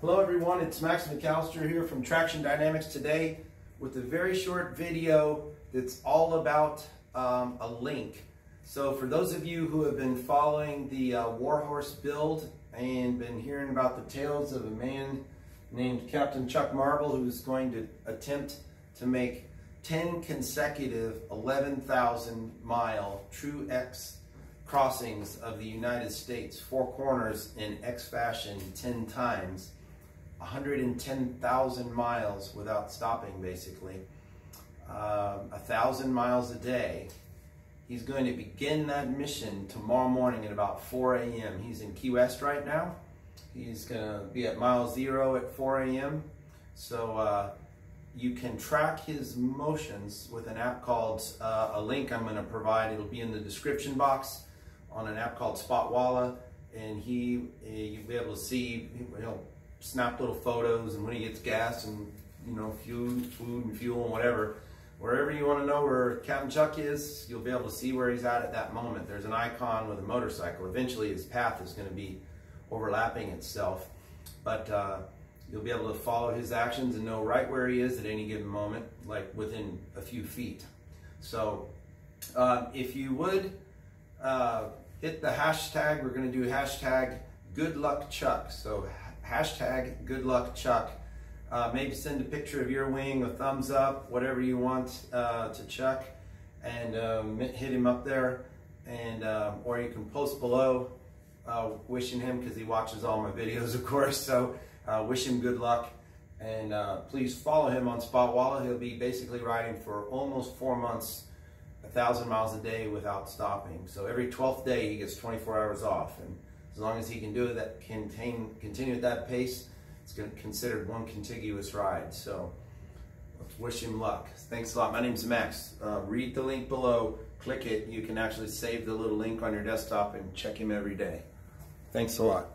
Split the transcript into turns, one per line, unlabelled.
Hello everyone, it's Max McAllister here from Traxxion Dynamics today with a very short video that's all about um, a link. So for those of you who have been following the uh, Warhorse build and been hearing about the tales of a man named Captain Chuck Marble who's going to attempt to make 10 consecutive 11,000 mile true X crossings of the United States, four corners in X fashion 10 times, 110,000 miles without stopping basically, uh, a thousand miles a day. He's going to begin that mission tomorrow morning at about 4 a.m. He's in Key West right now. He's going to be at mile zero at 4 a.m. So uh, you can track his motions with an app called, uh, a link I'm going to provide. It'll be in the description box on an app called Spotwalla. And he, you'll be able to see, he'll snap little photos and when he gets gas and, you know, fuel, food and fuel and whatever. Wherever you want to know where Captain Chuck is, you'll be able to see where he's at at that moment. There's an icon with a motorcycle. Eventually his path is going to be overlapping itself. But uh, you'll be able to follow his actions and know right where he is at any given moment, like within a few feet. So uh, if you would uh, hit the hashtag, we're going to do hashtag good luck Chuck. So hashtag good luck Chuck. Uh, maybe send a picture of your wing, a thumbs up, whatever you want uh, to Chuck, and um, hit him up there. And um, or you can post below, uh, wishing him because he watches all my videos, of course. So uh, wish him good luck, and uh, please follow him on Spotwalla. He'll be basically riding for almost four months, a thousand miles a day without stopping. So every 12th day he gets 24 hours off, and as long as he can do it, that contain continue at that pace it's considered one contiguous ride. So wish him luck. Thanks a lot. My name's Max. Uh, read the link below, click it. You can actually save the little link on your desktop and check him every day. Thanks a lot.